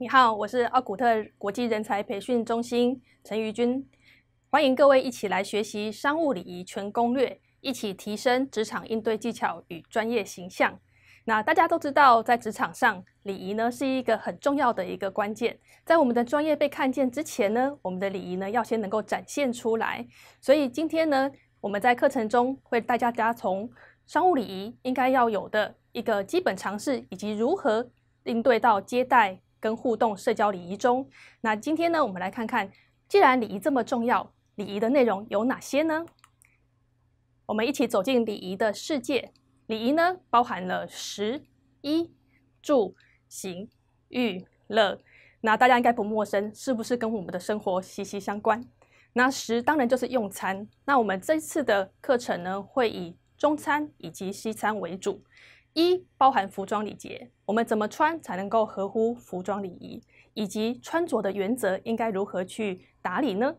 你好，我是奥古特国际人才培训中心陈瑜君，欢迎各位一起来学习商务礼仪全攻略，一起提升职场应对技巧与专业形象。那大家都知道，在职场上，礼仪呢是一个很重要的一个关键。在我们的专业被看见之前呢，我们的礼仪呢要先能够展现出来。所以今天呢，我们在课程中会带大家从商务礼仪应该要有的一个基本常识，以及如何应对到接待。跟互动社交礼仪中，那今天呢，我们来看看，既然礼仪这么重要，礼仪的内容有哪些呢？我们一起走进礼仪的世界。礼仪呢，包含了食、衣、住、行、娱、乐。那大家应该不陌生，是不是跟我们的生活息息相关？那食当然就是用餐。那我们这次的课程呢，会以中餐以及西餐为主。一包含服装礼节，我们怎么穿才能够合乎服装礼仪，以及穿着的原则应该如何去打理呢？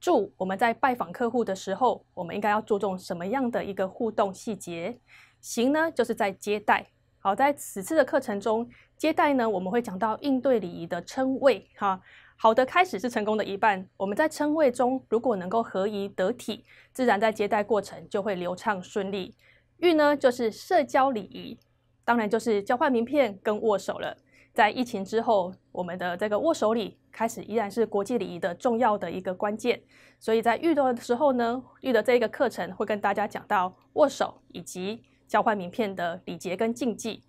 住我们在拜访客户的时候，我们应该要注重什么样的一个互动细节？行呢，就是在接待。好，在此次的课程中，接待呢，我们会讲到应对礼仪的称谓。哈，好的开始是成功的一半。我们在称谓中，如果能够合宜得体，自然在接待过程就会流畅顺利。玉呢，就是社交礼仪，当然就是交换名片跟握手了。在疫情之后，我们的这个握手礼开始依然是国际礼仪的重要的一个关键。所以在遇到的时候呢，遇的这一个课程会跟大家讲到握手以及交换名片的礼节跟禁忌。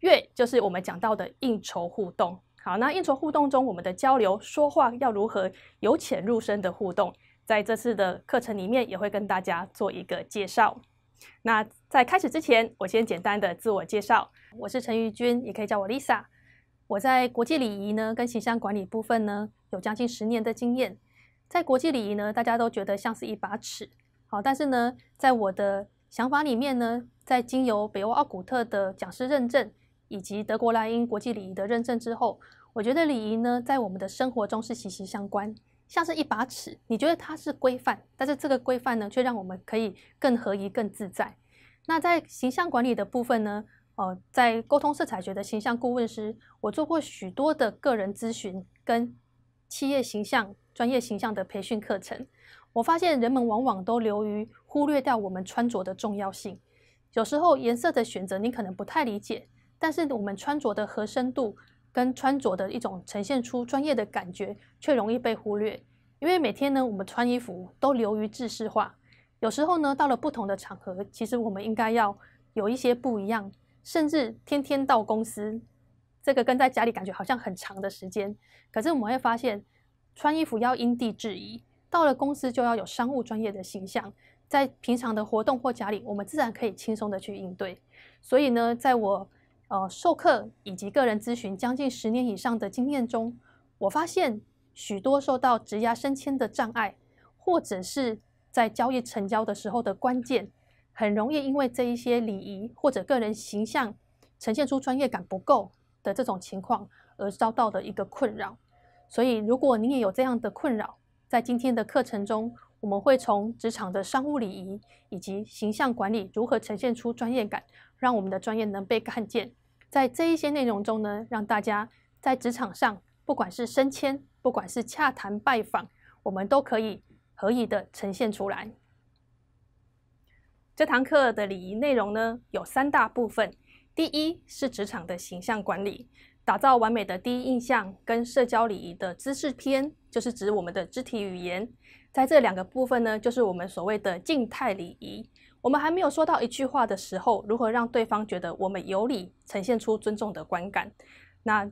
月就是我们讲到的应酬互动。好，那应酬互动中，我们的交流说话要如何由浅入深的互动，在这次的课程里面也会跟大家做一个介绍。那在开始之前，我先简单的自我介绍，我是陈玉君，也可以叫我 Lisa。我在国际礼仪呢跟形象管理部分呢有将近十年的经验。在国际礼仪呢，大家都觉得像是一把尺，好，但是呢，在我的想法里面呢，在经由北欧奥古特的讲师认证以及德国莱茵国际礼仪的认证之后，我觉得礼仪呢在我们的生活中是息息相关。像是一把尺，你觉得它是规范，但是这个规范呢，却让我们可以更合宜、更自在。那在形象管理的部分呢，呃，在沟通色彩学的形象顾问师，我做过许多的个人咨询跟企业形象、专业形象的培训课程。我发现人们往往都流于忽略掉我们穿着的重要性。有时候颜色的选择你可能不太理解，但是我们穿着的合身度。跟穿着的一种呈现出专业的感觉，却容易被忽略。因为每天呢，我们穿衣服都流于制式化。有时候呢，到了不同的场合，其实我们应该要有一些不一样。甚至天天到公司，这个跟在家里感觉好像很长的时间。可是我们会发现，穿衣服要因地制宜。到了公司就要有商务专业的形象。在平常的活动或家里，我们自然可以轻松的去应对。所以呢，在我。呃，授课以及个人咨询将近十年以上的经验中，我发现许多受到职涯升迁的障碍，或者是在交易成交的时候的关键，很容易因为这一些礼仪或者个人形象呈现出专业感不够的这种情况而遭到的一个困扰。所以，如果你也有这样的困扰，在今天的课程中，我们会从职场的商务礼仪以及形象管理如何呈现出专业感，让我们的专业能被看见。在这一些内容中呢，让大家在职场上，不管是升迁，不管是洽谈拜访，我们都可以合宜的呈现出来。这堂课的礼仪内容呢，有三大部分。第一是职场的形象管理，打造完美的第一印象，跟社交礼仪的姿势篇，就是指我们的肢体语言。在这两个部分呢，就是我们所谓的静态礼仪。我们还没有说到一句话的时候，如何让对方觉得我们有理，呈现出尊重的观感？那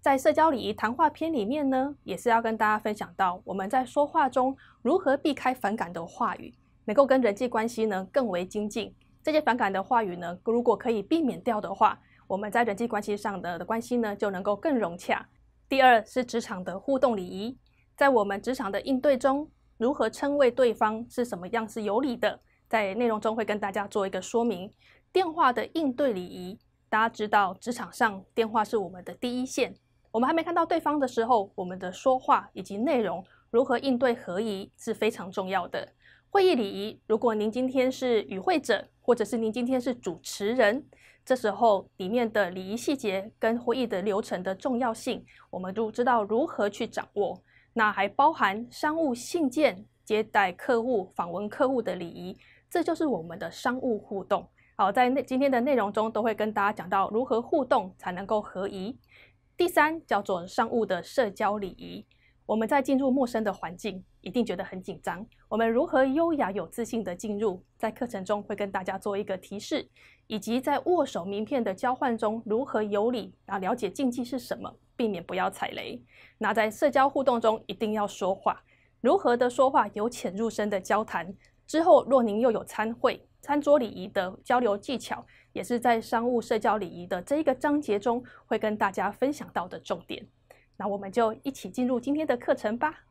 在社交礼仪谈话篇里面呢，也是要跟大家分享到我们在说话中如何避开反感的话语，能够跟人际关系呢更为精进。这些反感的话语呢，如果可以避免掉的话，我们在人际关系上的的关系呢就能够更融洽。第二是职场的互动礼仪，在我们职场的应对中，如何称谓对方是什么样是有理的？在内容中会跟大家做一个说明，电话的应对礼仪。大家知道，职场上电话是我们的第一线。我们还没看到对方的时候，我们的说话以及内容如何应对合宜是非常重要的。会议礼仪，如果您今天是与会者，或者是您今天是主持人，这时候里面的礼仪细节跟会议的流程的重要性，我们都知道如何去掌握。那还包含商务信件、接待客户、访问客户的礼仪，这就是我们的商务互动。好，在内今天的内容中都会跟大家讲到如何互动才能够合宜。第三叫做商务的社交礼仪。我们在进入陌生的环境，一定觉得很紧张。我们如何优雅有自信的进入？在课程中会跟大家做一个提示，以及在握手名片的交换中如何有礼，然后了解禁忌是什么，避免不要踩雷。那在社交互动中一定要说话，如何的说话由浅入深的交谈。之后若您又有餐会、餐桌礼仪的交流技巧，也是在商务社交礼仪的这一个章节中会跟大家分享到的重点。那我们就一起进入今天的课程吧。